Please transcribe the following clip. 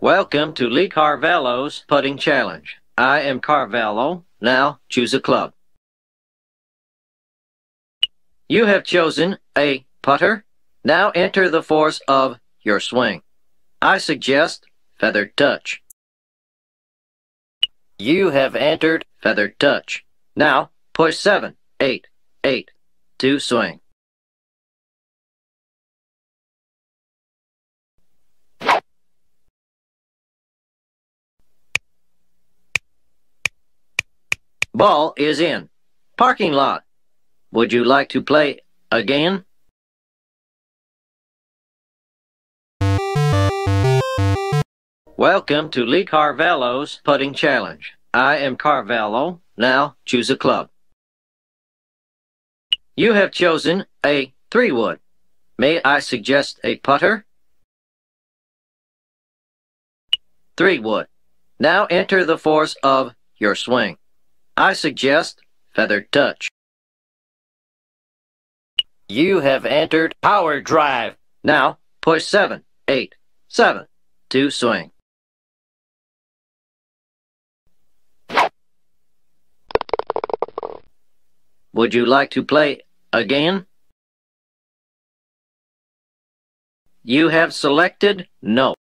Welcome to Lee Carvallo's Putting Challenge. I am Carvallo. Now choose a club. You have chosen a putter. Now enter the force of your swing. I suggest feathered touch. You have entered feathered touch. Now push 7, 8, 8 to swing. Ball is in. Parking lot. Would you like to play again? Welcome to Lee Carvallo's Putting Challenge. I am Carvallo. Now choose a club. You have chosen a three wood. May I suggest a putter? Three wood. Now enter the force of your swing. I suggest feathered touch. You have entered power drive. Now push seven, eight, seven to swing. Would you like to play again? You have selected no.